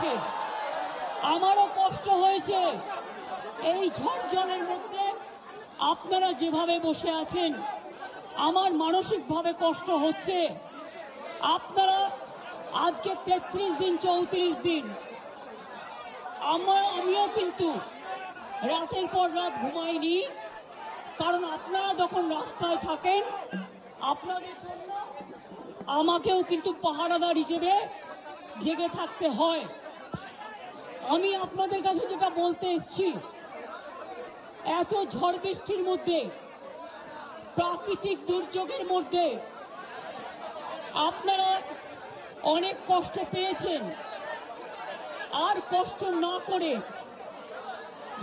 হয়েছে। আমারও কষ্ট হয়েছে। এই ঝড় জলের মধ্যে আপনারা যেভাবে বসে আছেন, আমার মানসিকভাবে কষ্ট হচ্ছে। আপনারা আজকে তেত্রিশ দিন, চৌত্রিশ দিন আমার আমিও কিন্তু রাতের পর রাত ঘুমাইনি, কারণ আপনারা যখন রাস্তায় থাকেন, আপনাদের জন্য আমাকেও কিন্তু পাহারাদার হিসেবে জেগে থাকতে হয়। আমি আপনাদের কাছে যেটা বলতে এসছি, এত ঝড় বৃষ্টির মধ্যে, প্রাকৃতিক দুর্যোগের মধ্যে, আপনারা অনেক কষ্ট পেয়েছেন। আর কষ্ট না করে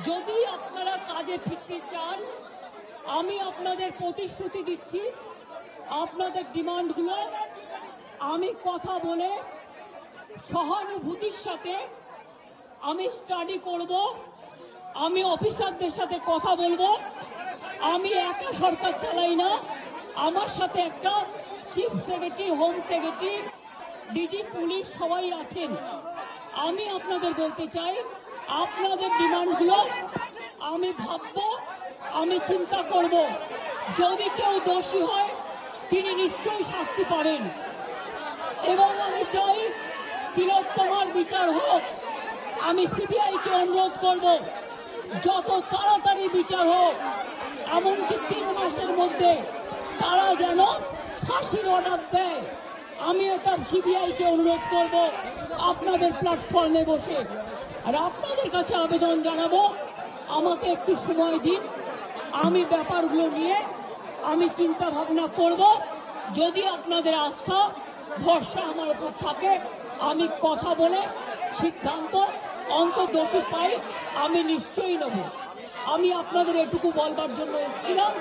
যদি আপনারা কাজে ফিরতে চান, আমি আপনাদের প্রতিশ্রুতি দিচ্ছি, আপনাদের ডিমান্ডগুলো আমি কথা বলে সহানুভূতির সাথে আমি স্টাডি করব, আমি অফিসারদের সাথে কথা বলব, আমি একা সরকার চালাই না, আমার সাথে একটা chief secretary home secretary DG police সবাই আছেন। আমি আপনাদের বলতে চাই, আপনাদের ডিমান্ডগুলো আমি ভাববো, আমি চিন্তা করব। যদি কেউ দোষী হয়, তিনি নিশ্চয়ই শাস্তি পাবেন। এবং আমি চাই তিলোত্তমার বিচার হোক আমি সিবিআইকে অনুরোধ করব, যত তাড়াতাড়ি বিচার হোক, এমনকি তিন মাসের মধ্যে তারা যেন ফাঁসির অর্ডার দেয়, আমি এটা সিবিআইকে অনুরোধ করব, আপনাদের প্ল্যাটফর্মে বসে। আর আপনাদের কাছে আবেদন জানাব, আমাকে একটু সময় দিন, আমি ব্যাপারগুলো নিয়ে আমি চিন্তা ভাবনা করব, যদি আপনাদের আস্থা, ভরসা আমার উপর থাকে, আমি কথা বলে সিদ্ধান্ত অন্তর্দোষী পাই আমি নিশ্চয়ই নেব। আমি আপনাদের এটুকু বলবার জন্য এসেছিলাম।